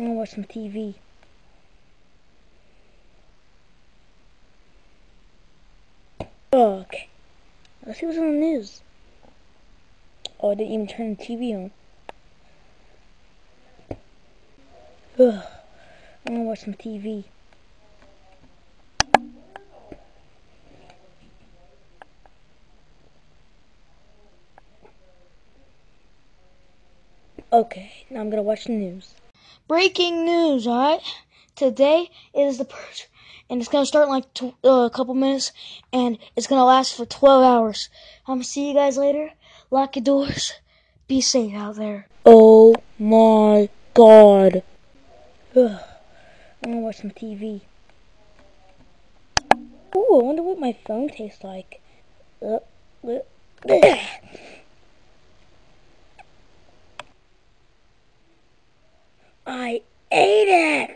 I'm gonna watch some TV. Okay. Let's see what's on the news. Oh, I didn't even turn the TV on. Ugh. I'm gonna watch some TV. Okay, now I'm gonna watch the news. Breaking news, alright? Today is the purge, and it's gonna start in like tw- uh, a couple minutes, and it's gonna last for 12 hours. I'm gonna see you guys later. Lock your doors. Be safe out there. Oh my god. Ugh. I'm gonna watch some TV. Ooh, I wonder what my phone tastes like. Uh, uh, I ate it!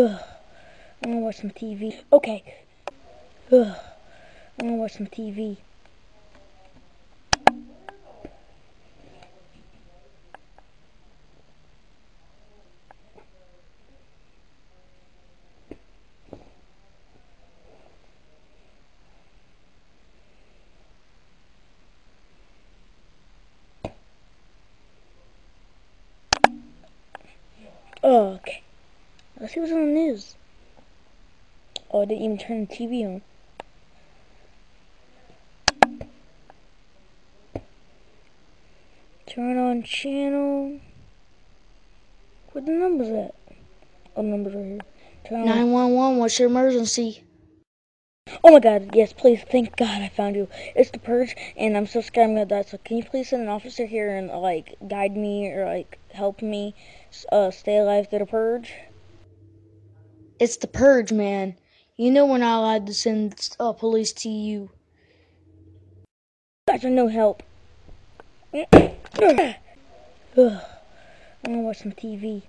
Ugh. I'm gonna watch some TV. Okay. Ugh. I'm gonna watch some TV. Oh, Let's see what's on the news. Oh, I didn't even turn the TV on. Turn on channel. Where the numbers at? Oh, numbers are here. Turn on. 911, what's your emergency? Oh my god, yes, please, thank god I found you. It's the purge, and I'm so scared I'm gonna die, so can you please send an officer here and, like, guide me or, like, help me uh, stay alive through the purge? It's the purge, man. You know we're not allowed to send uh, police to you. Are no help. I'm gonna watch some TV.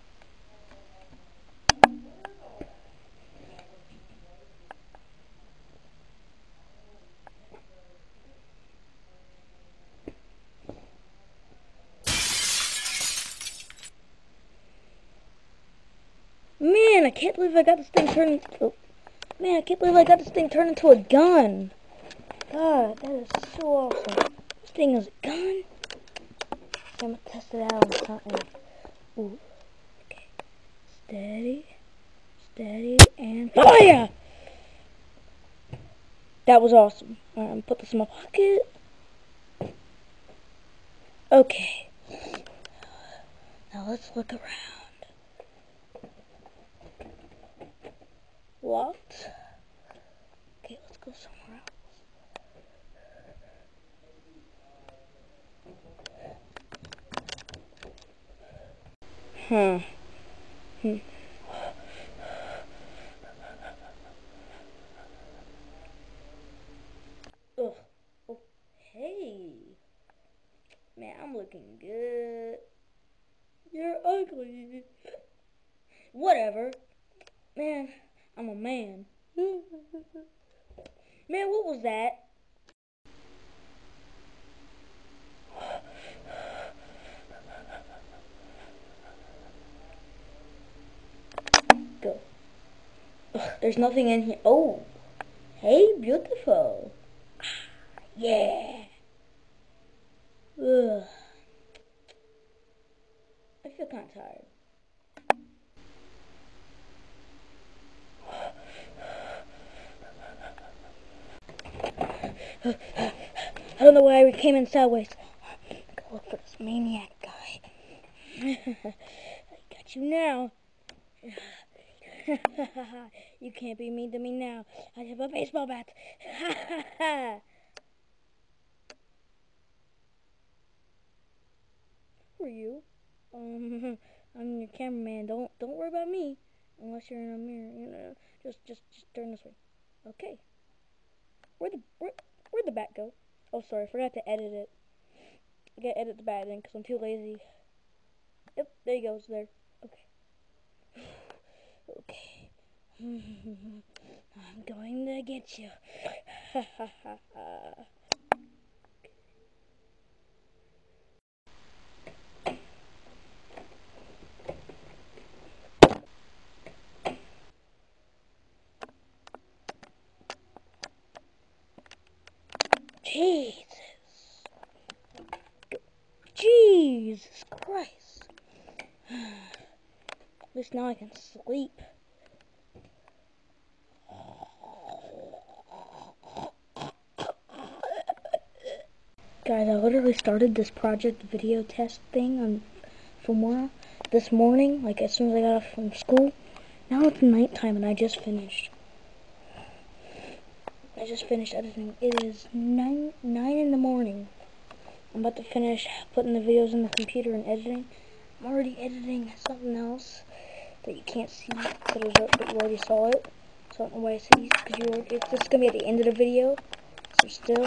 Man, I can't believe I got this thing turned into. Man, I can't believe I got this thing turned into a gun. God, that is so awesome. This thing is a gun. I'm gonna test it out on something. Ooh. Okay. Steady. Steady and fire! That was awesome. Alright, put this in my pocket. Okay. Now let's look around. Locked. Okay, let's go somewhere else. Hmm. Hmm. Ugh. Oh, hey. Man, I'm looking good. You're ugly. Whatever. Man, I'm a man. Man, what was that? Go. There's nothing in here. Oh. Hey, beautiful. Ah, yeah. Ugh. I feel kind of tired. I don't know why we came in sideways. Go look for this maniac guy. I got you now. you can't be mean to me now. I have a baseball bat. Who are you? Um, I'm your cameraman. Don't don't worry about me unless you're in a mirror. You know, just just just turn this way. Okay. Where the where where'd the bat go? Oh, sorry, forgot to edit it. I gotta edit the bat in because I'm too lazy. Yep, there you go. It's there. Okay. okay. I'm going to get you. least now I can sleep. Guys, I literally started this project video test thing on Filmora this morning, like as soon as I got off from school. Now it's nighttime and I just finished. I just finished editing. It is 9, 9 in the morning. I'm about to finish putting the videos in the computer and editing. I'm already editing something else that you can't see, but, was, but you already saw it. So I don't know why I these, because you it's just going to be at the end of the video. So still,